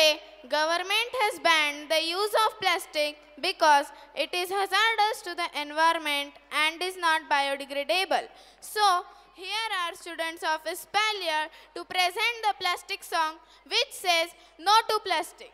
Today, government has banned the use of plastic because it is hazardous to the environment and is not biodegradable. So, here are students of Espalier to present the plastic song which says no to plastic.